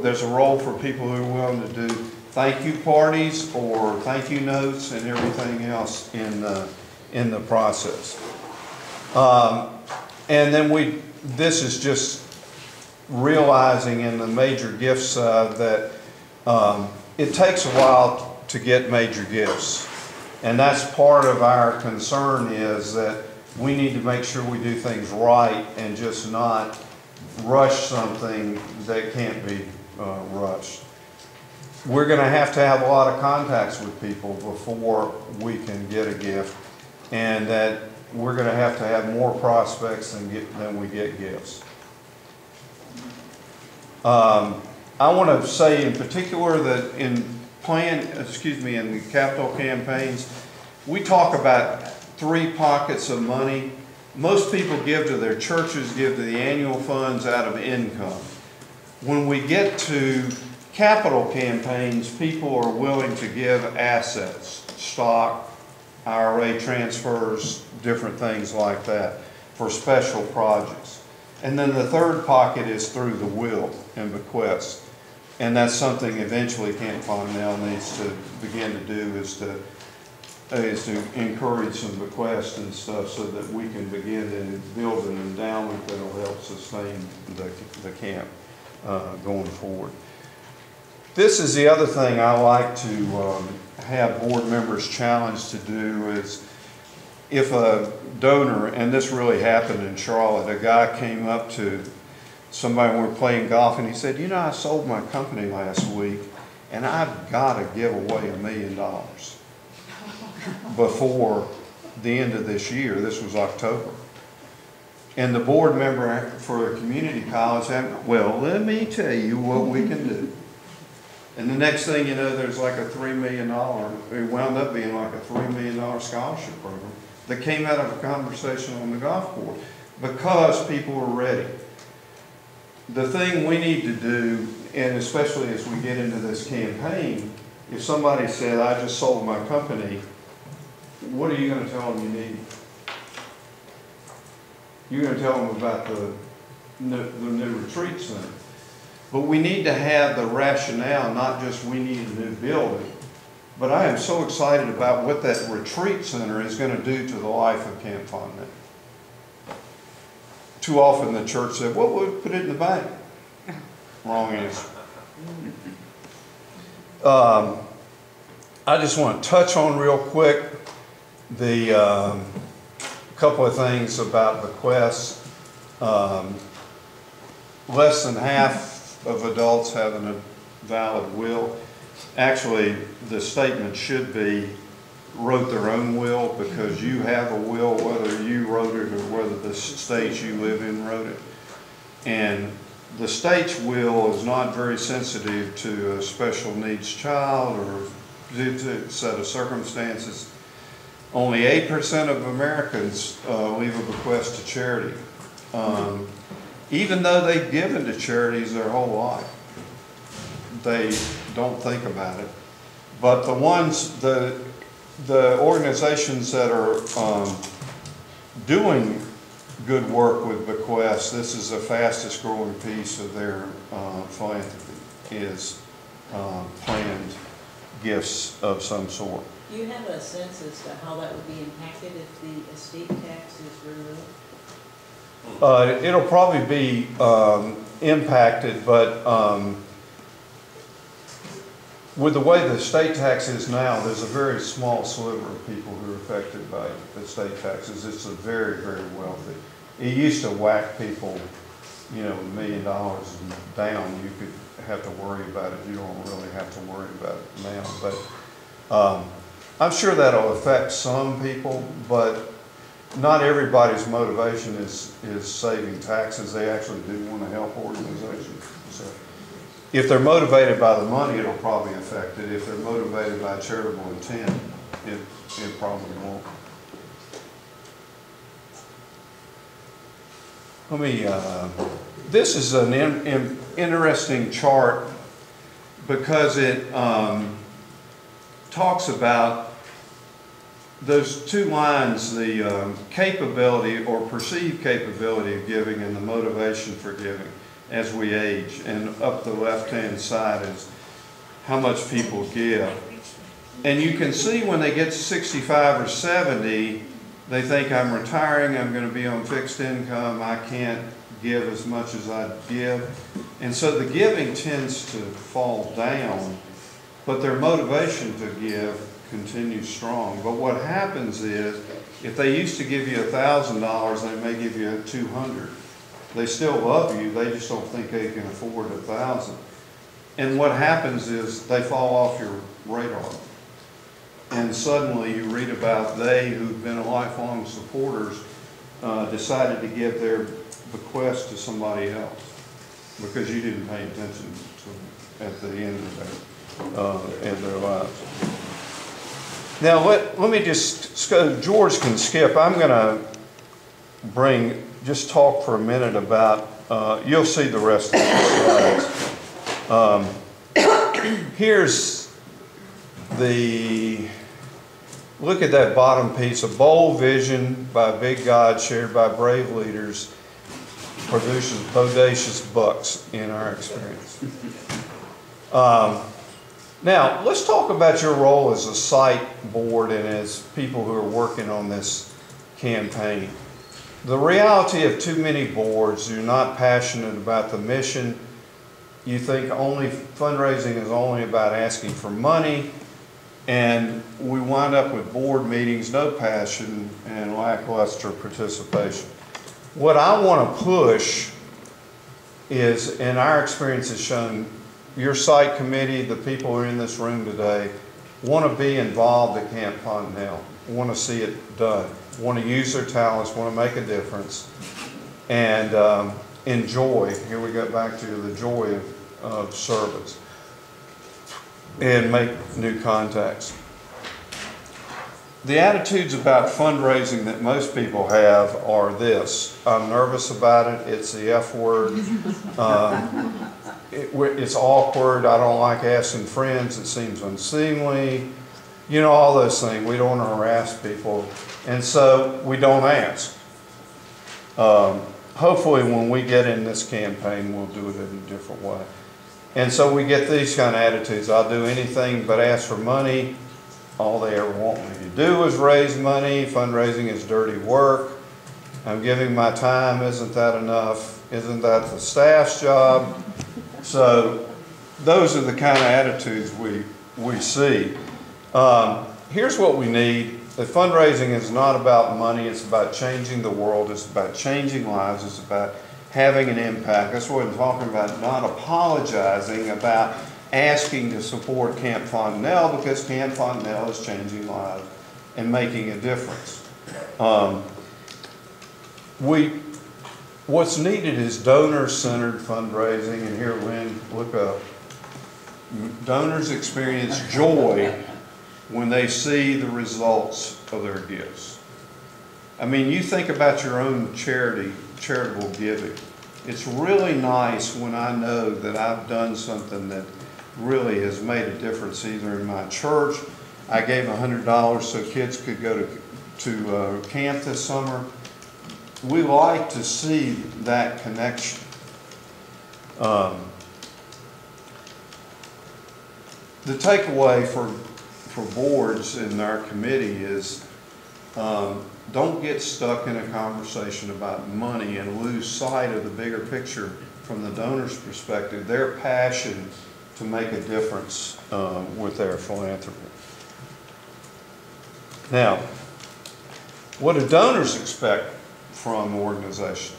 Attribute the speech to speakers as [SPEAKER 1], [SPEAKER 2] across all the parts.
[SPEAKER 1] there's a role for people who are willing to do thank you parties or thank you notes and everything else in the, in the process. Um, And then we, this is just realizing in the major gifts side that um, it takes a while to get major gifts. And that's part of our concern is that we need to make sure we do things right and just not rush something that can't be uh, rushed. We're gonna have to have a lot of contacts with people before we can get a gift. And that we're gonna have to have more prospects than get, than we get gifts. Um, I want to say in particular that in plan, excuse me, in the capital campaigns, we talk about three pockets of money. Most people give to their churches, give to the annual funds out of income. When we get to capital campaigns, people are willing to give assets, stock, IRA transfers, different things like that for special projects. And then the third pocket is through the will and bequest. And that's something eventually Camp Fontanelle needs to begin to do is to, is to encourage some bequests and stuff so that we can begin to build an endowment that'll help sustain the, the camp, uh, going forward. This is the other thing I like to, um, have board members challenged to do is if a donor, and this really happened in Charlotte, a guy came up to somebody, we were playing golf, and he said, you know, I sold my company last week, and I've got to give away a million dollars before the end of this year. This was October. And the board member for a community college said, well, let me tell you what we can do. And the next thing you know, there's like a three million dollar, it wound up being like a three million dollar scholarship program that came out of a conversation on the golf course because people were ready. The thing we need to do, and especially as we get into this campaign, if somebody said, I just sold my company, what are you gonna tell them you need? You're gonna tell them about the, new- the new retreat center. But we need to have the rationale, not just we need a new building. But I am so excited about what that retreat center is gonna do to the life of Camp Fontanelle. Too often the church said, well, we'll put it in the bank. Wrong answer. Um, I just want to touch on real quick the, um, couple of things about bequests. Um, less than half of adults have a valid will. Actually, the statement should be wrote their own will because you have a will whether you wrote it or whether the state you live in wrote it. And the state's will is not very sensitive to a special needs child or due to a set of circumstances. Only eight percent of Americans uh, leave a bequest to charity. Um, even though they've given to charities their whole life, they don't think about it. But the ones, the, the organizations that are um, doing good work with bequests, this is the fastest growing piece of their uh, philanthropy, is uh, planned gifts of some sort.
[SPEAKER 2] Do you have a sense as to how that would be impacted if the estate tax is removed?
[SPEAKER 1] Uh, It'll probably be um, impacted, but um, with the way the state tax is now, there's a very small sliver of people who are affected by the state taxes. It's a very, very wealthy. It used to whack people, you know, a million dollars down, you could have to worry about it. You don't really have to worry about it now. But um, I'm sure that'll affect some people, but not everybody's motivation is, is saving taxes. They actually do want to help organizations. So if they're motivated by the money, it'll probably affect it. If they're motivated by charitable intent, it, it probably won't. Let me, uh, this is an in, in, interesting chart because it, um, talks about those two lines, the um, capability or perceived capability of giving and the motivation for giving. as we age. And up the left-hand side is how much people give. And you can see when they get to 65 or 70, they think I'm retiring, I'm going to be on fixed income, I can't give as much as I give. And so the giving tends to fall down, but their motivation to give continues strong. But what happens is, if they used to give you $1,000, they may give you 200. They still love you, they just don't think they can afford a 1,000. And what happens is they fall off your radar. And suddenly you read about they who've been lifelong supporters uh, decided to give their bequest to somebody else because you didn't pay attention to at the end of their, uh, of their lives. Now, let, let me just, George can skip. I'm going to bring, just talk for a minute about, uh, you'll see the rest of the slides. Um, Here's the, look at that bottom piece, a bold vision by big God shared by brave leaders produces bodacious bucks in our experience. Um, now, let's talk about your role as a site board and as people who are working on this campaign. The reality of too many boards, you're not passionate about the mission. You think only fundraising is only about asking for money. And we wind up with board meetings, no passion and lackluster participation. What I want to push is, and our experience has shown, your site committee, the people who are in this room today, want to be involved at Camp Fontanelle, want to see it done, want to use their talents, want to make a difference, and um, enjoy, here we go back to the joy of, of service, and make new contacts. The attitudes about fundraising that most people have are this, I'm nervous about it, it's the F word, um, it, it's awkward, I don't like asking friends, it seems unseemly, you know, all those things, we don't want to harass people, and so we don't ask. Um, hopefully, when we get in this campaign, we'll do it in a different way. And so we get these kind of attitudes, I'll do anything but ask for money, all they ever want me to do is raise money, fundraising is dirty work, I'm giving my time, isn't that enough? Isn't that the staff's job? So those are the kind of attitudes we, we see. Um, here's what we need. The fundraising is not about money, it's about changing the world, it's about changing lives, it's about having an impact. That's what I'm talking about, not apologizing about asking to support Camp Fontanelle because Camp Fontanelle is changing lives and making a difference. Um, we, what's needed is donor-centered fundraising, and here, Lynn, look up. Donors experience joy when they see the results of their gifts. I mean, you think about your own charity, charitable giving. It's really nice when I know that I've done something that really has made a difference either in my church. I gave hundred dollars so kids could go to, to uh, camp this summer. We like to see that connection. Um, the takeaway for, for boards in our committee is um, don't get stuck in a conversation about money and lose sight of the bigger picture from the donor's perspective, their passion to make a difference um, with their philanthropy. Now, what do donors expect from organization.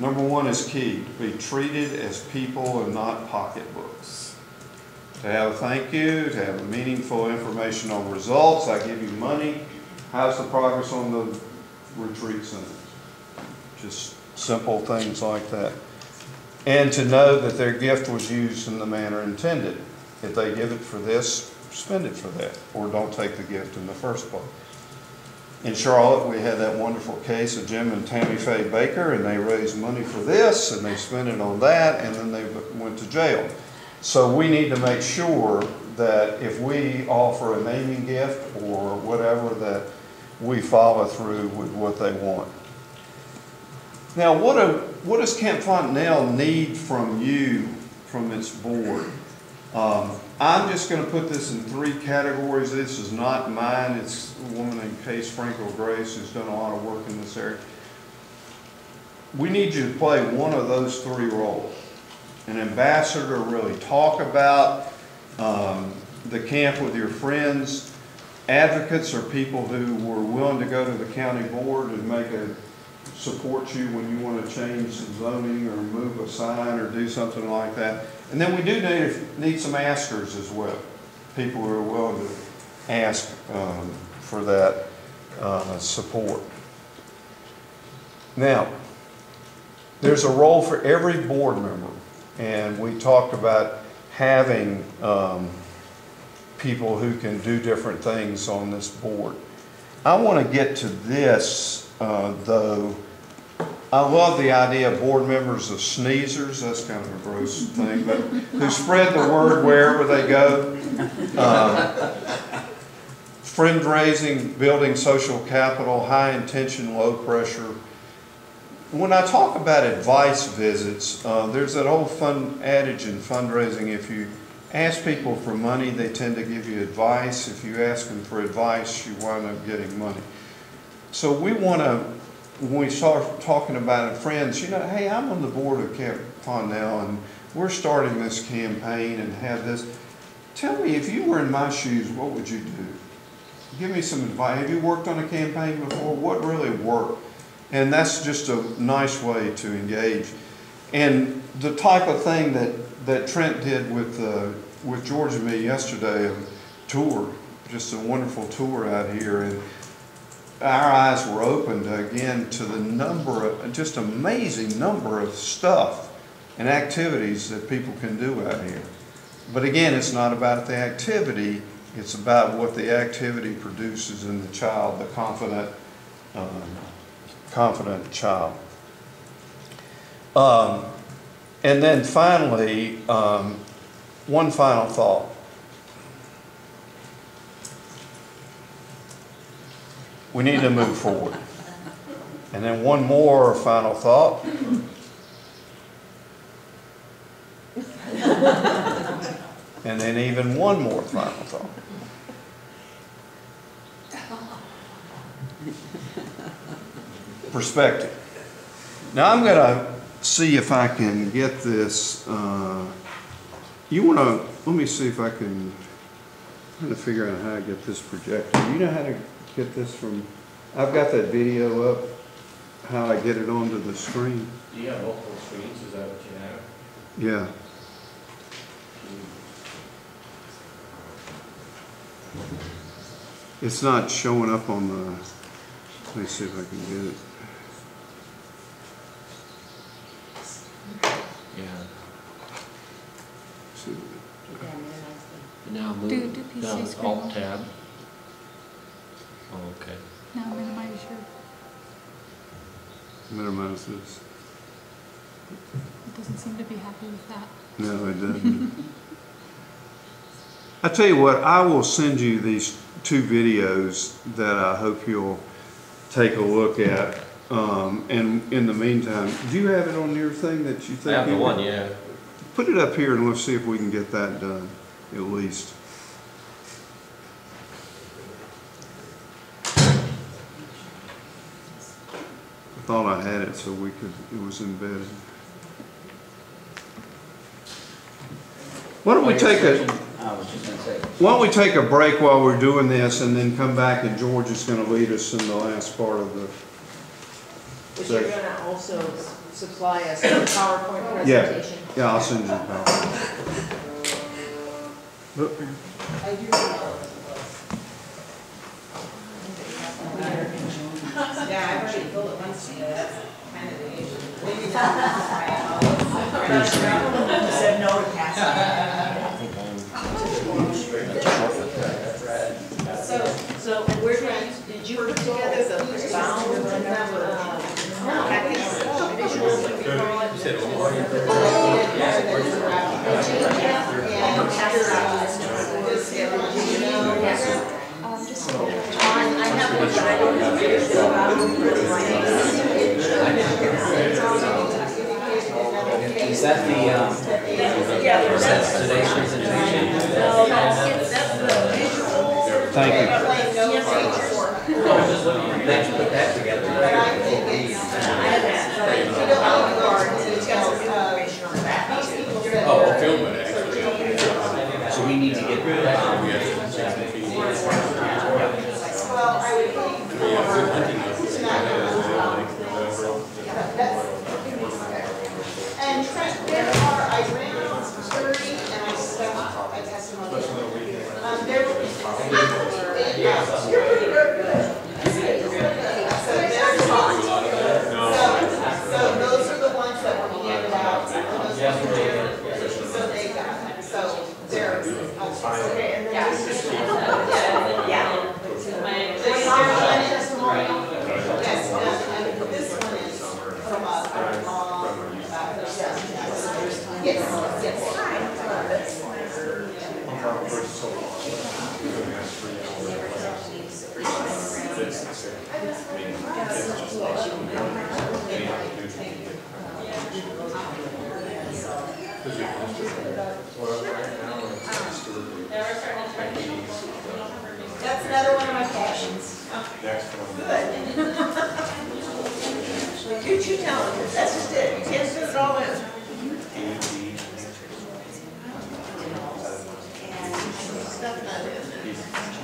[SPEAKER 1] Number one is key, to be treated as people and not pocketbooks. To have a thank you, to have meaningful information on results, I give you money, how's the progress on the retreat centers? Just simple things like that. And to know that their gift was used in the manner intended. If they give it for this, spend it for that, or don't take the gift in the first place. In Charlotte, we had that wonderful case of Jim and Tammy Faye Bakker, and they raised money for this, and they spent it on that, and then they went to jail. So we need to make sure that if we offer a naming gift or whatever, that we follow through with what they want. Now, what do what does Camp Fontanelle need from you, from its board? Um, I'm just gonna put this in three categories. This is not mine. It's a woman named Kay Sprinkle Grace who's done a lot of work in this area. We need you to play one of those three roles. An ambassador, really talk about, um, the camp with your friends. Advocates are people who were willing to go to the county board and make a, support you when you want to change some zoning or move a sign or do something like that. And then we do need, need some askers as well, people who are willing to ask um, for that uh, support. Now, there's a role for every board member, and we talked about having um, people who can do different things on this board. I want to get to this, uh, though. I love the idea of board members of sneezers, that's kind of a gross thing, but who spread the word wherever they go. Uh, Friend raising, building social capital, high intention, low pressure. When I talk about advice visits, uh, there's that old fun adage in fundraising, if you ask people for money, they tend to give you advice. If you ask them for advice, you wind up getting money. So we want to, when we start talking about it, friends, you know, hey, I'm on the board of Camp Fontanelle and we're starting this campaign and have this. Tell me, if you were in my shoes, what would you do? Give me some advice. Have you worked on a campaign before? What really worked? And that's just a nice way to engage. And the type of thing that, that Trent did with, uh, with George and me yesterday, a tour, just a wonderful tour out here. And our eyes were opened again to the number of, just amazing number of stuff and activities that people can do out here. But again, it's not about the activity, it's about what the activity produces in the child, the confident, um, confident child. Um, and then finally, um, one final thought. We need to move forward. And then one more final thought. And then even one more final thought. Perspective. Now I'm gonna see if I can get this, uh, you wanna, let me see if I can, I'm trying to figure out how to get this projected. You know how to get this from, I've got that video up, how I get it onto the screen.
[SPEAKER 3] Do you have multiple screens, is that what you have?
[SPEAKER 1] Yeah. It's not showing up on the, let me see if I can get it.
[SPEAKER 3] Yeah.
[SPEAKER 1] See,
[SPEAKER 3] Now move
[SPEAKER 4] do PC
[SPEAKER 3] down
[SPEAKER 4] screen.
[SPEAKER 3] alt tab. Oh, okay.
[SPEAKER 4] Now minimize your,
[SPEAKER 1] Minimize
[SPEAKER 4] it doesn't seem to be happy with that.
[SPEAKER 1] No, it doesn't. I tell you what, I will send you these two videos that I hope you'll take a look at. Um, and in the meantime, do you have it on your thing that you
[SPEAKER 3] I
[SPEAKER 1] think?
[SPEAKER 3] have the
[SPEAKER 1] you-
[SPEAKER 3] one, yeah.
[SPEAKER 1] Put it up here and let's see if we can get that done, at least. Thought I had it so we could, it was embedded. Why don't we take a,
[SPEAKER 5] I was just gonna say,
[SPEAKER 1] why don't we take a break while we're doing this and then come back and George is gonna lead us in the last part of the,
[SPEAKER 2] But you're gonna also supply us with a PowerPoint
[SPEAKER 1] Yeah.
[SPEAKER 2] presentation.
[SPEAKER 1] yeah, yeah I'll send you the power. Look,
[SPEAKER 6] Yeah, I've already filled it once, you know, that's kind of the issue. Maybe not. You said no to passing. So, so where did you, did you put together the bound, um, package, visuals, what we call it?
[SPEAKER 4] Um, just so
[SPEAKER 6] I have one, but I don't know if it's about.
[SPEAKER 5] That the, um,
[SPEAKER 6] Yeah,
[SPEAKER 5] is that today's presentation?
[SPEAKER 6] no, that's, that's the visual.
[SPEAKER 1] Thank you.
[SPEAKER 6] Like, no features.
[SPEAKER 5] Let's put that together.
[SPEAKER 6] But I think it's, I have that, but if you don't know the garden, it's got some information on the back. Most people said
[SPEAKER 3] Oh,
[SPEAKER 6] that.
[SPEAKER 3] film it actually.
[SPEAKER 5] So we need to get,
[SPEAKER 3] We have to check the fees.
[SPEAKER 6] Well, I would think for, it's not And Trent, there are, I ran thirty and I stuck a testimony. Um, there, yeah, you're pretty good. So there's lots. So, so those are the ones that were handed out, and those ones were there, so they got it, so they're. Okay, and then. Yeah. Yeah. There's one testimonial. Yes, and, and this one is from a, um, uh, yes, yes. That's another one of my passions. Good. You two tell them, that's just it, you can't fit it all in. Stuff not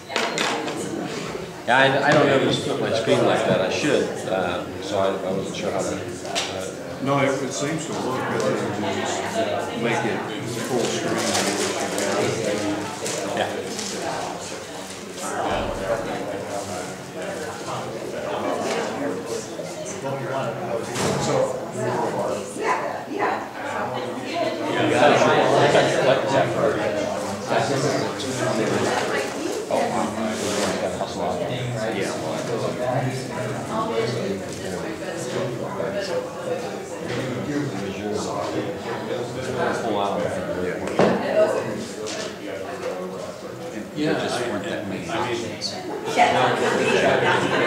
[SPEAKER 7] Yeah, I, I don't ever split my screen like that, I should, uh, so I, I wasn't sure how to, uh,
[SPEAKER 1] No, it, it seems to work, I think we just make it full screen.
[SPEAKER 7] yeah.
[SPEAKER 3] Yeah, I, I mean,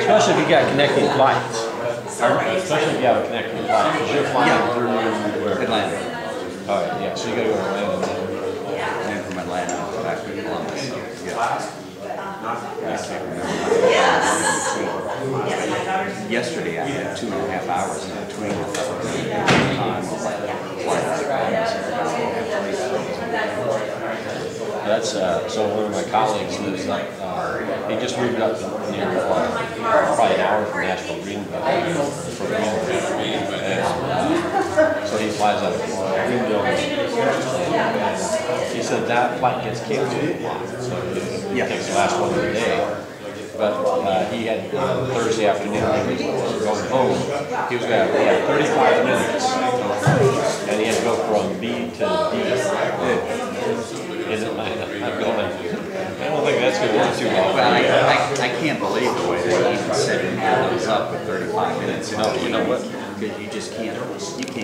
[SPEAKER 7] Especially if you got connecting flights. Especially if you have a connecting flight, because you're flying through where?
[SPEAKER 5] Atlanta,
[SPEAKER 7] All right, yeah, so you gotta go to Atlanta then.
[SPEAKER 5] and from Atlanta back to Columbus, so, yeah. I can't remember. Yesterday, I had two and a half hours in between. Time was like, flight out of Columbus.
[SPEAKER 7] That's, uh, so one of my colleagues lives like, uh, he just moved up near, uh, probably an hour from Nashville, Greenville. From Greenville. So he flies out of Greenville. He said that flight gets canceled a lot, so it
[SPEAKER 5] Yeah.
[SPEAKER 7] takes the last one of the day. But, uh, he had uh, Thursday afternoon, he was going home, he was gonna, he had thirty-five minutes. And he had to go from B to D in Atlanta. I'm going, I don't think that's gonna work too well.
[SPEAKER 5] Well, I, I, I can't believe the way they even set it up with thirty-five minutes.
[SPEAKER 7] No, you know what?
[SPEAKER 5] Because you just can't, you can't